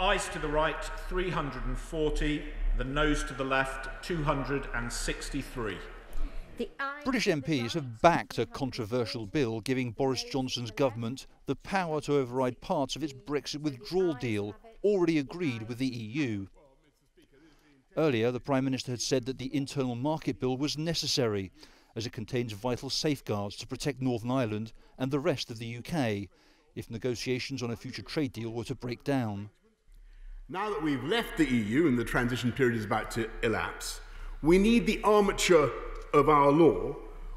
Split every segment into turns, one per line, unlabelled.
Ayes to the right, 340. The noes to the left, 263.
British MPs have backed a controversial bill giving Boris Johnson's government the power to override parts of its Brexit withdrawal deal already agreed with the EU. Earlier, the Prime Minister had said that the Internal Market Bill was necessary as it contains vital safeguards to protect Northern Ireland and the rest of the UK if negotiations on a future trade deal were to break down.
Now that we've left the EU and the transition period is about to elapse, we need the armature of our law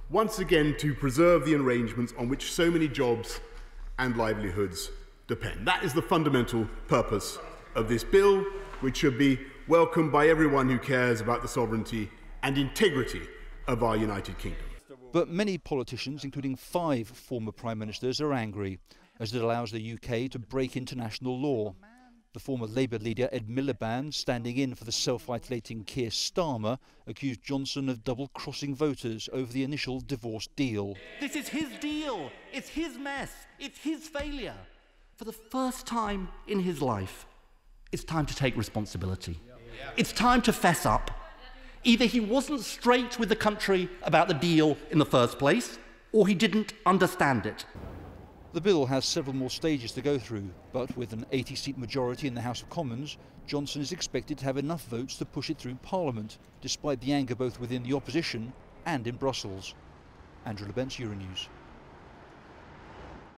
once again to preserve the arrangements on which so many jobs and livelihoods depend. That is the fundamental purpose of this bill, which should be welcomed by everyone who cares about the sovereignty and integrity of our United Kingdom.
But many politicians, including five former Prime Ministers, are angry, as it allows the UK to break international law. The former Labour leader Ed Miliband, standing in for the self-isolating Keir Starmer, accused Johnson of double-crossing voters over the initial divorce deal.
This is his deal. It's his mess. It's his failure. For the first time in his life, it's time to take responsibility. It's time to fess up. Either he wasn't straight with the country about the deal in the first place, or he didn't understand it.
The bill has several more stages to go through, but with an 80 seat majority in the House of Commons, Johnson is expected to have enough votes to push it through Parliament, despite the anger both within the opposition and in Brussels. Andrew Lebence, Euronews.